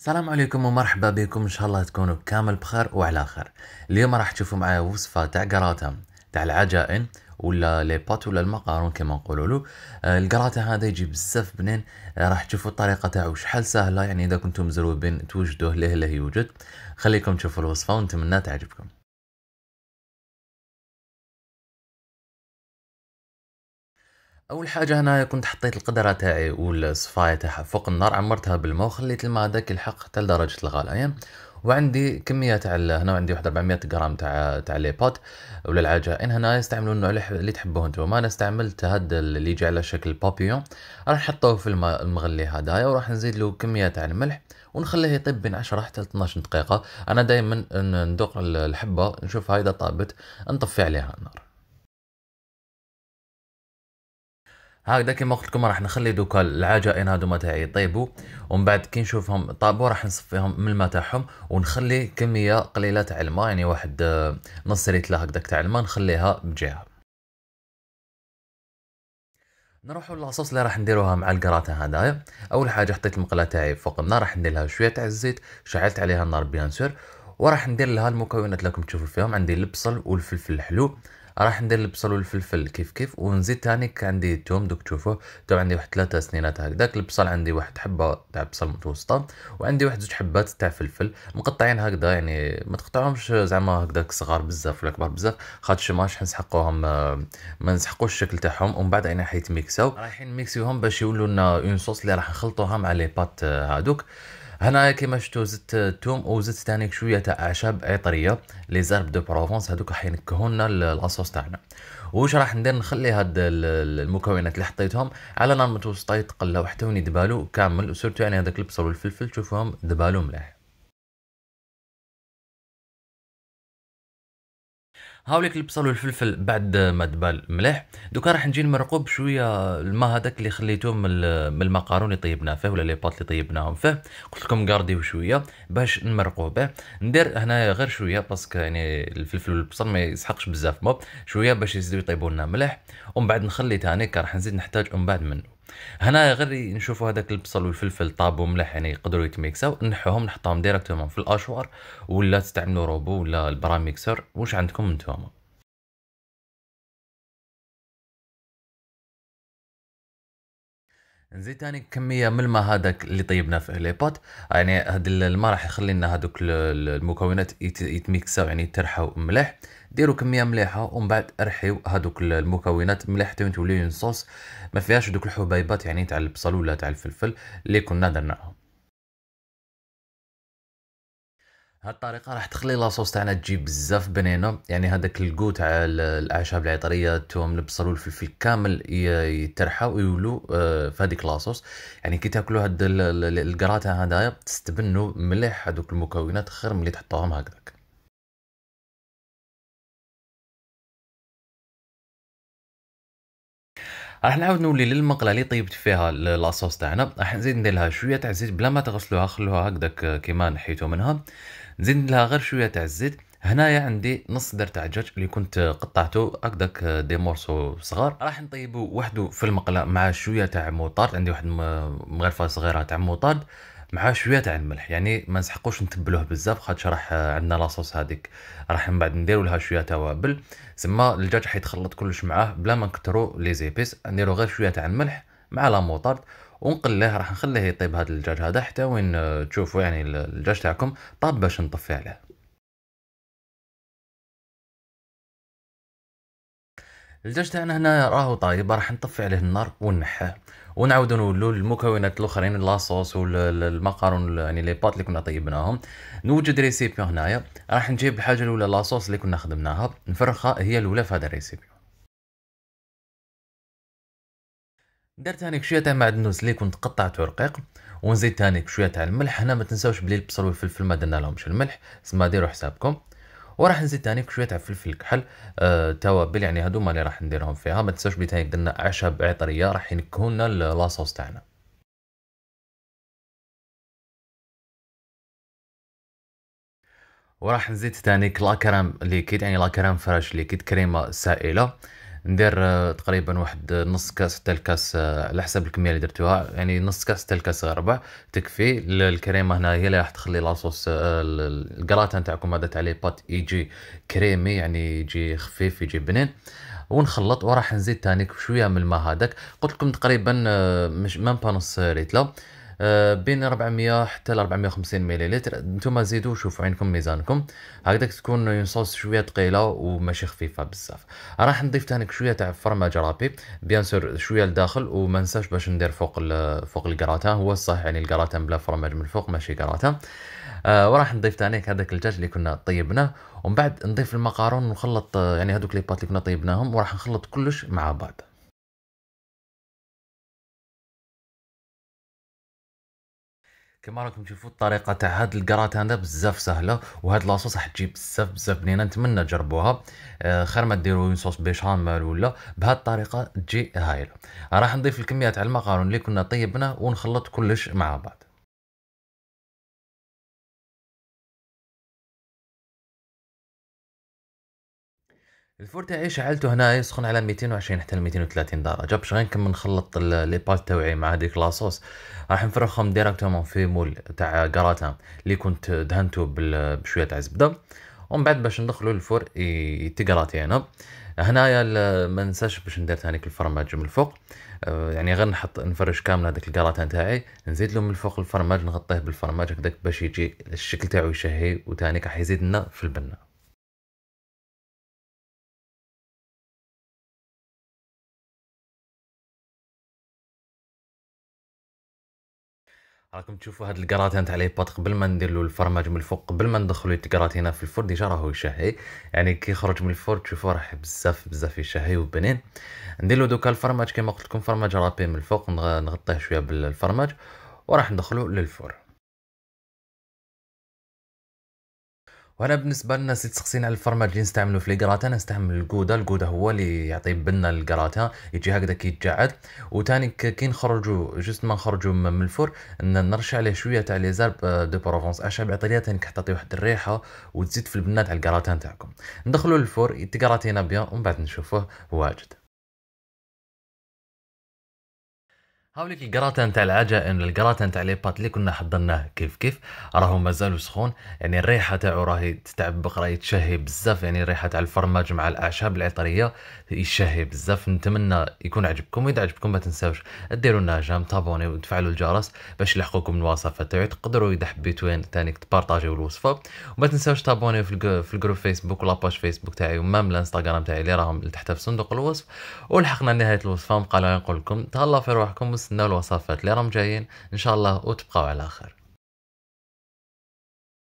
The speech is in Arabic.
السلام عليكم ومرحبا بكم. إن شاء الله تكونوا كامل بخير وعلى خير. اليوم راح تشوفوا معايا وصفة تاع قراته تاع العجائن ولا لي بات ولا المقارون كما نقولوا له. آه، القراته هذا يجي بزاف بنين آه، راح تشوفوا الطريقة تاعو شحال سهلة. يعني إذا كنتم مزروبين توجدوه ليه له يوجد. خليكم تشوفوا الوصفة ونتمنى تعجبكم. أول حاجة هنا كنت حطيت القدرة تاعي والصفاية تاعها فوق النار عمرتها بالماء وخليت الماء هذاك يلحق حتى لدرجة الغلايه وعندي كمية تاع هنا عندي واحد 400 غرام تاع تاع لي بوت. ولا العجائن هنا يستعملوا النوع اللي تحبوه أنتم أنا استعملت هذا اللي يجي على شكل بابيون. راح نحطوه في الماء المغلي هذايا وراح نزيد له كمية تاع الملح ونخليه يطيب بين 10 حتى 12 دقيقة. أنا دائما ندوق الحبة نشوف هاي إذا طابت نطفي عليها النار. هكذا كيما قلت لكم راح نخلي دوكا العجائن هذوما تاعي يطيبوا ومن بعد كي نشوفهم طابوا راح نصفيهم من الماء تاعهم ونخلي كمية قليلة تاع الماء يعني واحد آه، نص ريتله هكذاك تاع الماء نخليها بجهة. نروحوا ل la sauce اللي راح نديروها مع القراطة هذايا أول حاجة حطيت المقله تاعي فوق النار راح ندير لها شوية تاع الزيت شعلت عليها النار bien sûr وراح ندير لها المكونات اللي راكم تشوفوا فيهم. عندي البصل والفلفل الحلو راح ندير البصل والفلفل كيف كيف ونزيد تاني عندي التوم دوك تشوفوا توم عندي واحد ثلاثة سنينات هكذاك. البصل عندي واحد حبة تاع بصل متوسطة وعندي واحد زوج حبات تاع فلفل مقطعين هكذا يعني ما تقطعهمش زعما هكذاك صغار بزاف ولا كبار بزاف. خاطش ماش نسحقوهم ما نسحقوش الشكل تاعهم ومن بعد يعني حيتميكساو. رايحين ميكسيوهم باش يولوا لنا une sauce اللي راح نخلطوها مع les pâtes هادوك. هنا كيما شفتوا زدت الثوم وزدت ثاني شوية تاع أعشاب عطريه les herbes de Provence هذوك راح ينكهوا لنا la sauce تاعنا. واش راح ندير؟ نخلي هاد المكونات اللي حطيتهم على نار متوسطة يتقلاو حتى وين يدبالو كامل. و surtout يعني هذاك البصل والفلفل تشوفوهم دبالو مليح هاوليك البصل والفلفل بعد ما دبال مليح. دوكا راح نجي نمرقو بشويه الماء هذاك اللي خليته من المقارون اللي طيبناه فيه ولا les pâtes اللي طيبناهم فيه. قلت لكم قارديو شوية باش نمرقوه به. ندير هنا غير شوية parce que يعني الفلفل والبصل ما يسحقش بزاف موب شوية باش يزيدو يطيبوا لنا مليح. ومن بعد نخلي تاني راح نزيد نحتاج من بعد منه هنا غير نشوفوا هذاك البصل والفلفل طابوا مليح يعني يقدروا يتميكساو نحوهم نحطهم directement في ال hachoir ولا تستعملوا روبو ولا ال bras mixeur واش عندكم نتوما نزيد تاني كمية من الماء هذاك اللي طيبناه في لي بات يعني هاد الماء راح يخلي لنا هذوك المكونات يتميكساو يعني يترحوا مليح. ديروا كمية مليحة ومن بعد ارحيو هذوك المكونات مليح حتى تولي صوص. ما فيهاش دوك الحبيبات يعني تاع البصل ولا تاع الفلفل اللي كنا درناهم هاد الطريقة راح تخلي لاصوص تاعنا تجي بزاف بنينة. يعني هذاك الكو تاع الأعشاب العطرية الثوم البصل والفلفل كامل يترحى ويولو آه، في هذيك لاصوص يعني كي تاكلوا هاد القراطة هدايا تستبنوا مليح هذوك المكونات خير ملي تحطوهم هكذاك. راح نعاود نولي للمقلة اللي طيبت فيها لاصوص تاعنا. راح نزيد ندير لها شوية تاع الزيت بلا ما تغسلوها خلوها هكذاك كيما نحيتو منها. نزيد لها غير شوية تاع الزيت. هنايا عندي نص در تاع الدجاج اللي كنت قطعته هكذاك دي مورسو صغار. راح نطيبو وحده في المقلة مع شوية تاع موطارد. عندي واحد مغرفة صغيرة تاع موطارد. مع شوية تاع الملح يعني ما نسحقوش نتبلوه بزاف خاطش راح عندنا la sauce هذيك راح من بعد نديرو لها شوية توابل. سما الدجاج حيتخلط كلش معاه بلا ما نكترو les épices نديرو غير شوية تاع الملح مع la moutarde ونقليه راح نخليه يطيب هذا الدجاج هذا حتى وين تشوفوا يعني الدجاج تاعكم طاب باش نطفي عليه. الدجاج تاعنا هنا راهو طايب راح نطفي عليه النار ونحيه ونعاودو نولو المكونات الأخرين la sauce والمقارون يعني les pâtes اللي كنا طيبناهم. نوجد récipient هنايا. راح نجيب الحاجة الأولى la sauce اللي كنا خدمناها. نفرغها هي الأولى في هذا ال récipient. درت هانيك شوية تاع معدنوس اللي كنت قطعته رقيق. ونزيد تانيك شوية تاع الملح. هنا ما تنساوش بلي البصل والفلفل ما درنا لهمش الملح. سما ديروا حسابكم. وراح نزيد تاني شوية تاع فلفل كحل آه توابل يعني هذوما اللي راح نديرهم فيها. ما تنساوش بلي درنا اعشاب عطريه راح ينكهوا لنا لاصوص تاعنا. وراح نزيد تاني لا كريم ليكيد يعني لا كريم فريش ليكيد كريمة سائلة. ندير آه، تقريبا واحد نص كاس حتى الكاس آه، على حسب الكمية اللي درتوها. يعني نص كاس حتى الكاس ربع تكفي. الكريمة هنا هي اللي راح تخلي لاصوص آه، الكراتان تاعكم هذا تاع لي بات يجي كريمي يعني يجي خفيف يجي بنين. ونخلط وراح نزيد تاني شوية من الماء هذاك. قلت لكم تقريبا مش même pas نص لتر. آه، بين 400 حتى ل 450 مليلتر نتوما زيدوا شوفوا عينكم ميزانكم. هكذاك تكون une sauce شوية ثقيله وماشي خفيفة بزاف. راح نضيف تاني شوية تاع fromage râpé. bien sûr شوية لداخل وما ننساش باش ندير فوق فوق الكراتان هو الصح يعني الكراتان بلا فرماج من الفوق ماشي كراتان آه وراح نضيف تاني هذاك الدجاج اللي كنا طيبناه. ومن بعد نضيف المقارون ونخلط آه، يعني هذوك لي بات اللي كنا طيبناهم. وراح نخلط كلش مع بعض. كما راكم تشوفوا الطريقة تاع هاد الكرات هذا بزاف سهلة وهاد لاصوص راح تجي بزاف بزاف بنينه نتمنى تجربوها. آه خير ما ديروا صوص بيشاميل ولا بهاد الطريقة تجي هايلة. راح نضيف الكميات تاع المقارون اللي كنا طيبنا ونخلط كلش مع بعض. ال four تاعي شعلته هنا يسخن على 220 حتى 230 درجه باش غير نكمل نخلط les pâtes تاوعي مع هذيك la sauce راح نفرغهم directement في moule تاع كراتان اللي كنت دهنته بشوية تاع زبده ومن بعد باش ندخلو ال four يتقراتينا هنايا ما ننساش باش ندير ثاني الفرماج من الفوق. آه، يعني غير نحط نفرش كامل هذاك الكراتان تاعي نزيد له من الفوق الفرماج نغطيه بالفرماج هكذاك باش يجي الشكل تاعو يشهي وثاني راح يزيد لنا في البنه راكم تشوفوا هاد الكراتين تاع les pâtes قبل ما ندير له الفرماج من الفوق قبل ما ندخلو الكراتين في الفرن déjà راهو يشهي يعني كي يخرج من الفرن تشوفوا راح بزاف بزاف يشهي وبنين. ندير له دوكا الفرماج كيما قلت لكم fromage râpé من الفوق نغطيه شوية بالفرماج وراح ندخلو للفرن. وأنا بالنسبة للناس اللي تسقسين على الفرماج اللي نستعملو في الكراتا نستعمل ال gouda ال gouda هو اللي يعطي بنه للكراتا يجي هكذا كي يتجبد. وتاني كي نخرجو juste ما نخرجو من ال four نرش عليه شوية تاع les herbes de Provence. اعشاب عطريه تاني تعطي واحد الريحة وتزيد في البنة تاع الكراتا تاعكم ندخلو لل four يتكراتينا bien ومن بعد نشوفوه واجد. هاوليك القراطن تاع العجائن القراطن تاع les pâtes اللي كنا حضرناه؟ كيف كيف؟ راهو مازالو سخون يعني الريحة تاعو راهي تتعبق راهي تشهي بزاف. يعني الريحة تاع الفرماج مع الأعشاب العطرية يشهي بزاف. نتمنى يكون عجبكم. وإذا عجبكم ما تنساوش ديروا لنا j'aime تابوني وتفعلوا الجرس باش يلحقوكم الوصفات تاعي تقدروا إذا حبيتوا ثاني تبارطاجيو الوصفة. وما تنساوش تابوني في في ال groupe فيسبوك ولا page فيسبوك تاعي و même الإنستغرام تاعي اللي راهم تحت في صندوق الوصف. ولحقنا نهاية الوصفة. نقول لكم تهلاو في روحكم. نستناو الوصفات اللي راهم جايين. إن شاء الله وتبقاو على خير.